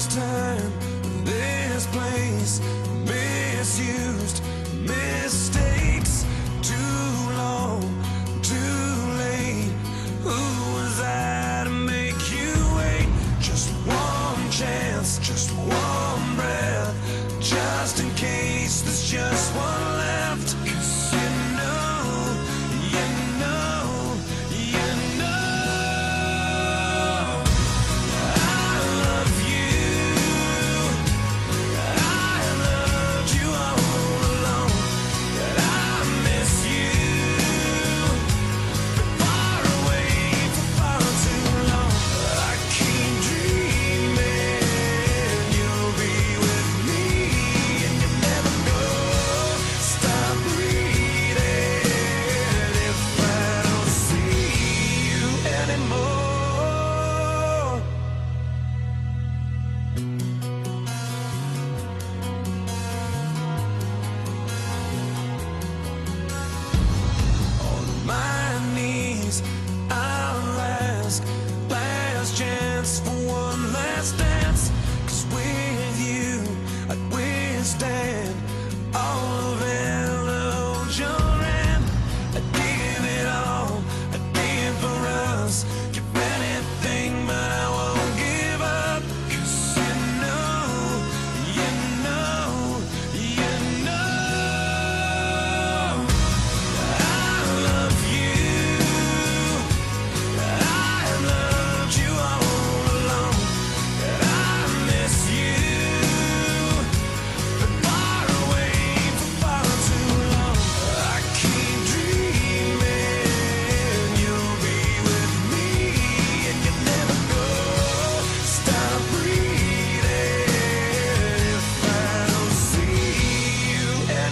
this time, this place, misused, mistaken. Chance for one last dance.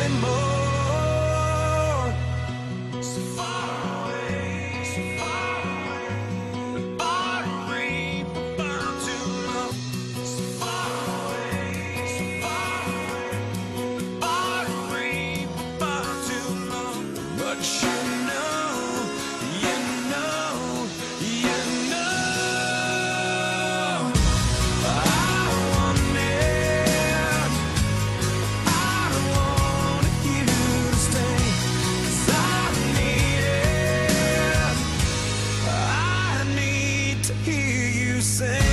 Anymore. same